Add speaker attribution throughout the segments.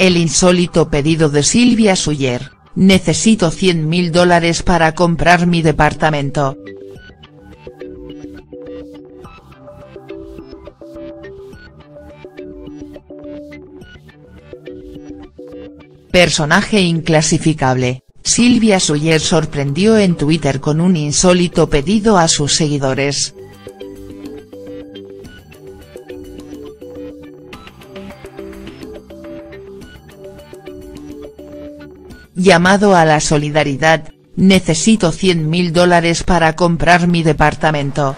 Speaker 1: El insólito pedido de Silvia Suyer, necesito 100 mil dólares para comprar mi departamento. Personaje inclasificable, Silvia Suyer sorprendió en Twitter con un insólito pedido a sus seguidores. Llamado a la solidaridad, necesito 100 mil dólares para comprar mi departamento.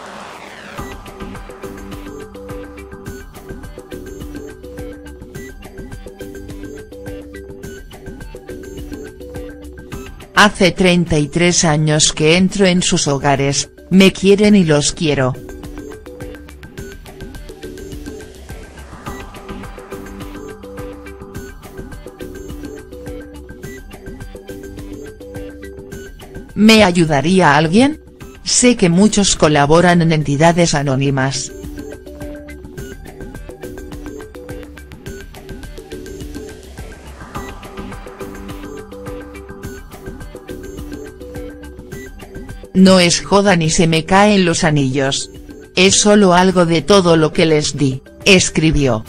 Speaker 1: Hace 33 años que entro en sus hogares, me quieren y los quiero. ¿Me ayudaría alguien? Sé que muchos colaboran en entidades anónimas. No es joda ni se me caen los anillos. Es solo algo de todo lo que les di, escribió.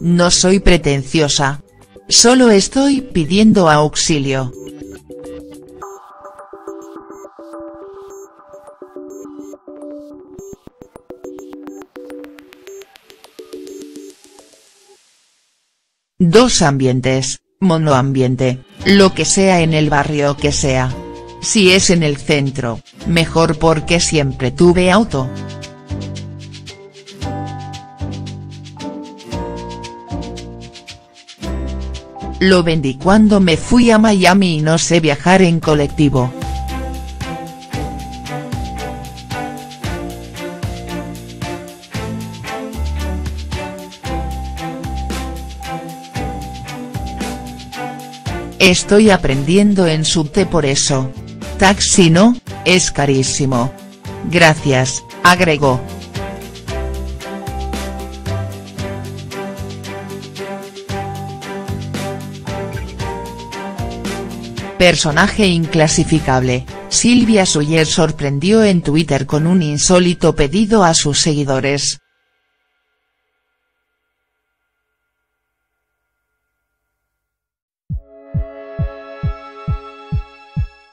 Speaker 1: No soy pretenciosa. Solo estoy pidiendo auxilio. Dos ambientes, monoambiente, lo que sea en el barrio que sea. Si es en el centro, mejor porque siempre tuve auto. Lo vendí cuando me fui a Miami y no sé viajar en colectivo. Estoy aprendiendo en subte por eso. Taxi no, es carísimo. Gracias, agregó. Personaje inclasificable, Silvia Suyer sorprendió en Twitter con un insólito pedido a sus seguidores.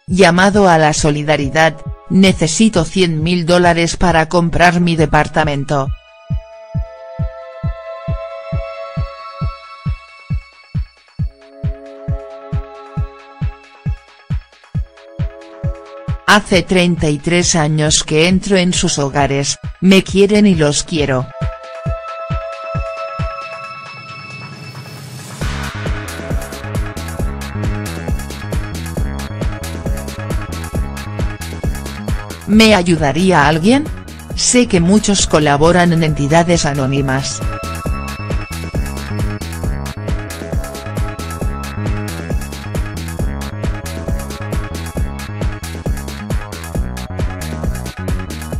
Speaker 1: Llamado a la solidaridad, necesito 100 mil dólares para comprar mi departamento. Hace 33 años que entro en sus hogares, me quieren y los quiero. ¿Me ayudaría alguien? Sé que muchos colaboran en entidades anónimas.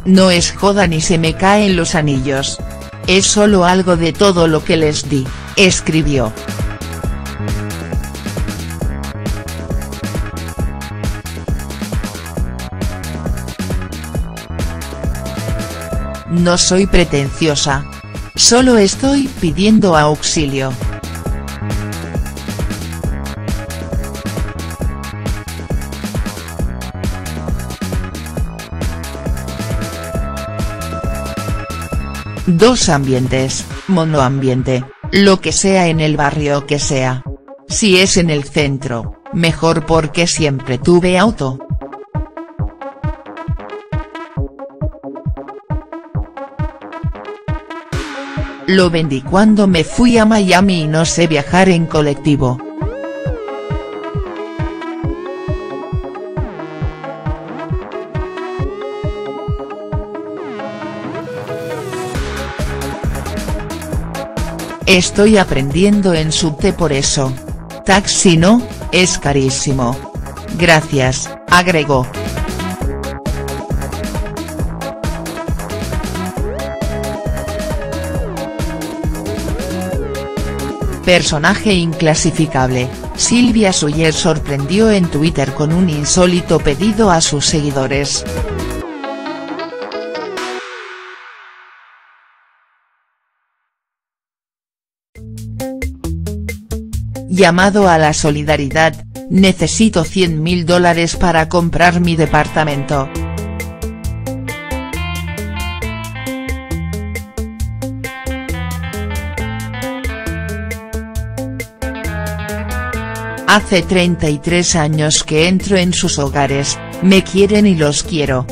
Speaker 1: No es joda ni se me caen los anillos. Es solo algo de todo lo que les di, escribió. No soy pretenciosa. Solo estoy pidiendo auxilio. Dos ambientes, monoambiente, lo que sea en el barrio que sea. Si es en el centro, mejor porque siempre tuve auto. Lo vendí cuando me fui a Miami y no sé viajar en colectivo. Estoy aprendiendo en subte por eso. Taxi no, es carísimo. Gracias, agregó. Personaje inclasificable, Silvia Suyer sorprendió en Twitter con un insólito pedido a sus seguidores. Llamado a la solidaridad, necesito 100 mil dólares para comprar mi departamento. Hace 33 años que entro en sus hogares, me quieren y los quiero.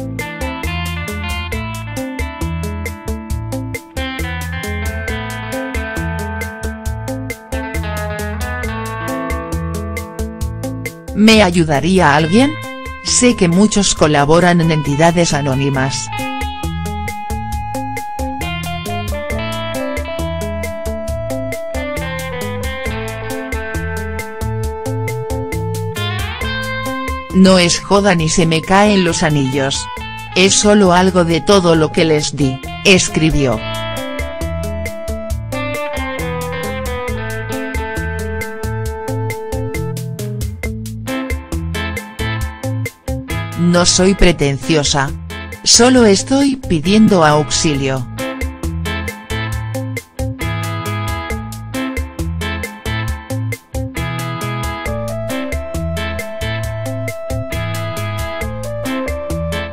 Speaker 1: ¿Me ayudaría alguien? Sé que muchos colaboran en entidades anónimas. No es joda ni se me caen los anillos. Es solo algo de todo lo que les di, escribió. No soy pretenciosa. Solo estoy pidiendo auxilio.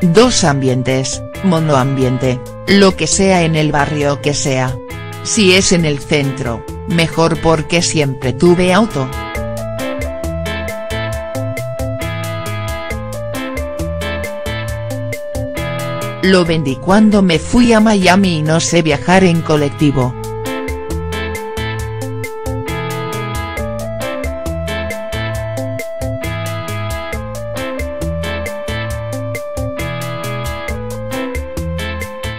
Speaker 1: Dos ambientes, monoambiente, lo que sea en el barrio que sea. Si es en el centro, mejor porque siempre tuve auto. Lo vendí cuando me fui a Miami y no sé viajar en colectivo.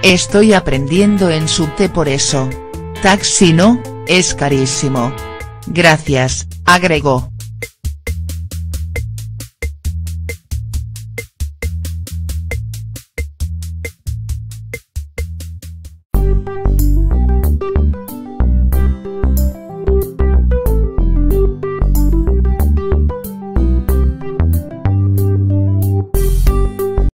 Speaker 1: Estoy aprendiendo en subte por eso. Taxi no, es carísimo. Gracias, agregó.